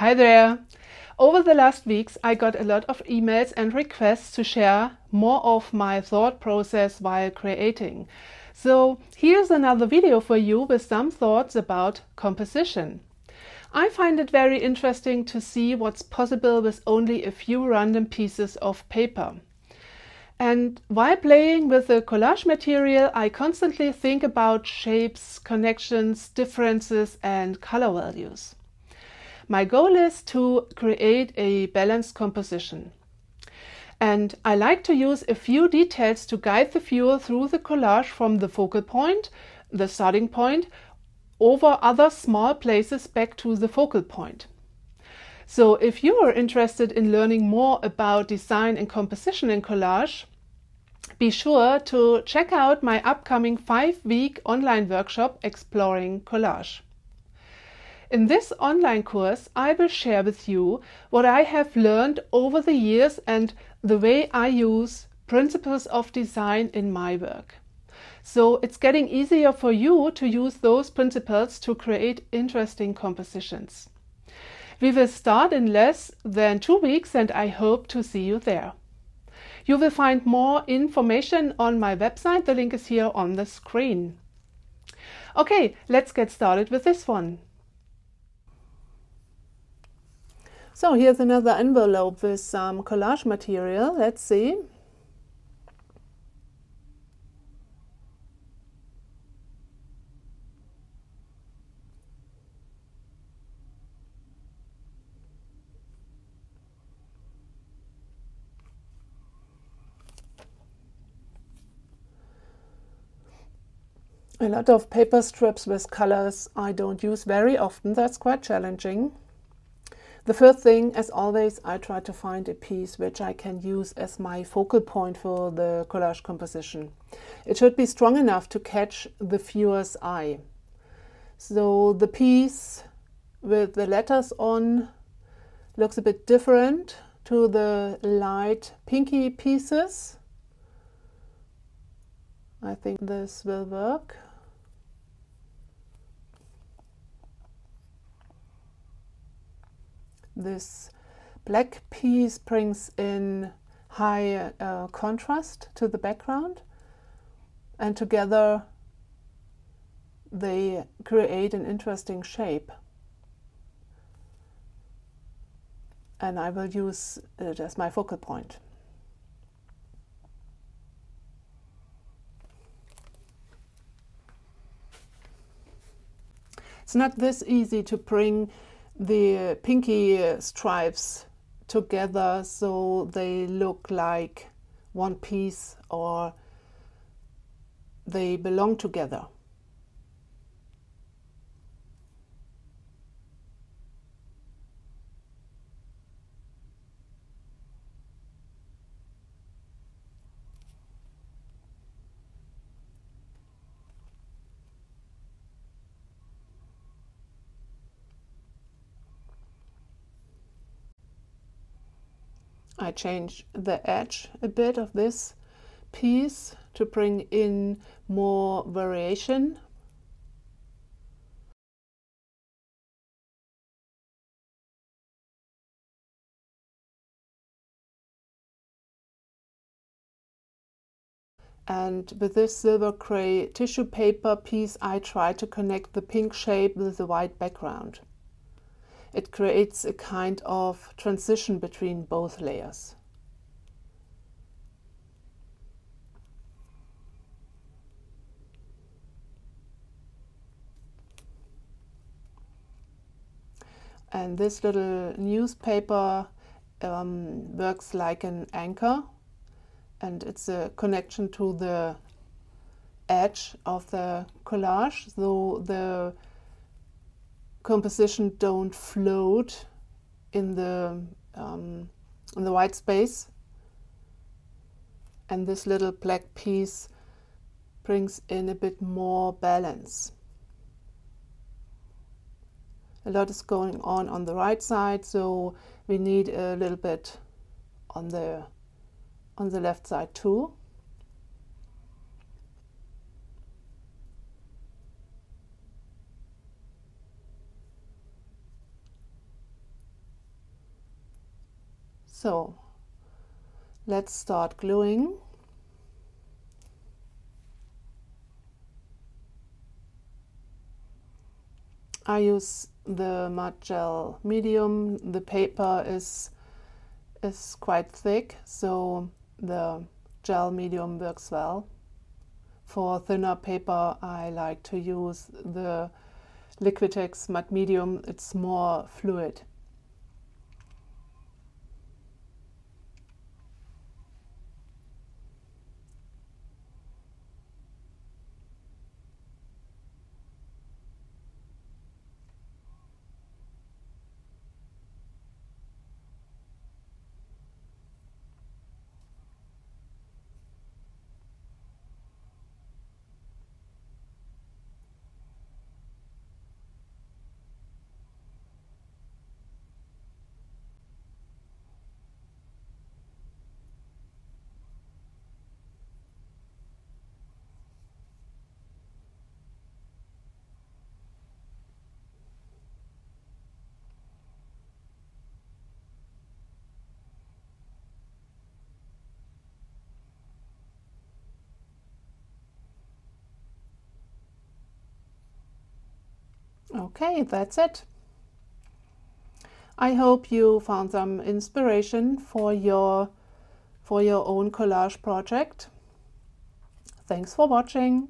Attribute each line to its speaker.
Speaker 1: Hi there! Over the last weeks, I got a lot of emails and requests to share more of my thought process while creating. So here's another video for you with some thoughts about composition. I find it very interesting to see what's possible with only a few random pieces of paper. And while playing with the collage material, I constantly think about shapes, connections, differences, and color values. My goal is to create a balanced composition. And I like to use a few details to guide the viewer through the collage from the focal point, the starting point, over other small places back to the focal point. So if you are interested in learning more about design and composition in collage, be sure to check out my upcoming five week online workshop exploring collage. In this online course, I will share with you what I have learned over the years and the way I use principles of design in my work. So it's getting easier for you to use those principles to create interesting compositions. We will start in less than two weeks and I hope to see you there. You will find more information on my website. The link is here on the screen. Okay, let's get started with this one. So here's another envelope with some collage material. Let's see. a lot of paper strips with colors I don't use very often. That's quite challenging. The first thing, as always, I try to find a piece which I can use as my focal point for the collage composition. It should be strong enough to catch the viewer's eye. So the piece with the letters on looks a bit different to the light pinky pieces. I think this will work. This black piece brings in high uh, contrast to the background and together they create an interesting shape. And I will use it as my focal point. It's not this easy to bring the pinky stripes together so they look like one piece or they belong together. I change the edge a bit of this piece to bring in more variation. And with this silver gray tissue paper piece, I try to connect the pink shape with the white background it creates a kind of transition between both layers. And this little newspaper um, works like an anchor and it's a connection to the edge of the collage. So the composition don't float in the um, in the white space and this little black piece brings in a bit more balance. A lot is going on on the right side so we need a little bit on the on the left side too. So let's start gluing. I use the matte gel medium. The paper is is quite thick, so the gel medium works well. For thinner paper, I like to use the Liquitex matte medium. It's more fluid. Okay, that's it. I hope you found some inspiration for your for your own collage project. Thanks for watching.